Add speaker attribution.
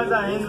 Speaker 1: 现在已经